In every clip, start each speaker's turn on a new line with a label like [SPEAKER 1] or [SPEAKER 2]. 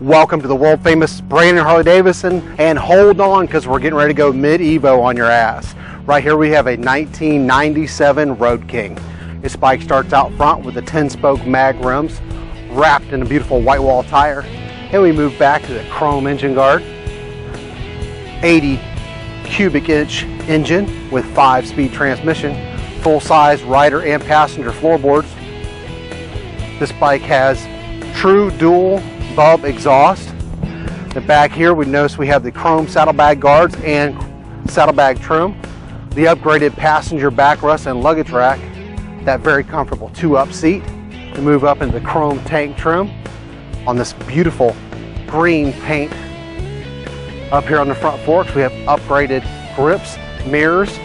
[SPEAKER 1] Welcome to the world famous Brandon Harley Davidson and hold on because we're getting ready to go mid-Evo on your ass. Right here we have a 1997 Road King. This bike starts out front with the 10 spoke mag rims wrapped in a beautiful white wall tire. And we move back to the chrome engine guard. 80 cubic inch engine with five speed transmission, full size rider and passenger floorboards. This bike has true dual bulb exhaust. The back here, we notice we have the chrome saddlebag guards and saddlebag trim, the upgraded passenger backrest and luggage rack, that very comfortable two-up seat to move up into the chrome tank trim on this beautiful green paint. Up here on the front forks, we have upgraded grips, mirrors,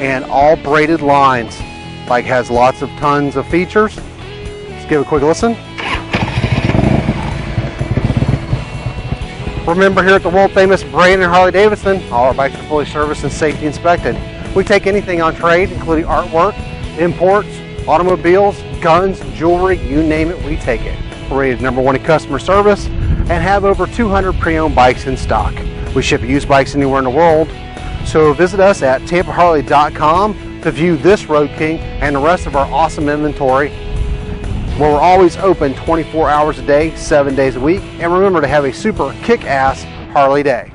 [SPEAKER 1] and all braided lines. Bike has lots of tons of features. Let's give a quick listen. Remember here at the world famous Brandon Harley Davidson, all our bikes are fully serviced and safety inspected. We take anything on trade, including artwork, imports, automobiles, guns, jewelry, you name it, we take it. We're rated number one in customer service and have over 200 pre-owned bikes in stock. We ship used bikes anywhere in the world. So visit us at tampaharley.com to view this Road King and the rest of our awesome inventory where we're always open 24 hours a day, seven days a week. And remember to have a super kick-ass Harley day.